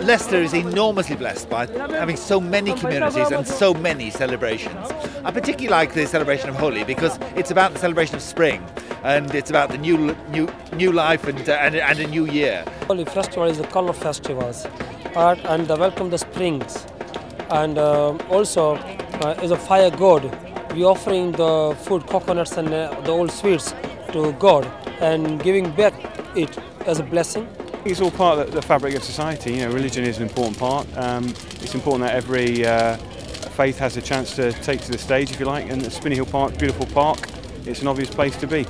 Leicester is enormously blessed by having so many communities and so many celebrations. I particularly like the celebration of Holi because it's about the celebration of spring and it's about the new new new life and uh, and, and, a new year. Holi festival is the color festivals, art and the welcome the springs, and uh, also uh, is a fire god. We offering the food, coconuts and uh, the old sweets to God and giving back it as a blessing. It's all part of the fabric of society. You know, religion is an important part. Um, it's important that every uh, faith has a chance to take to the stage, if you like. And Spinney Hill Park, beautiful park. It's an obvious place to be.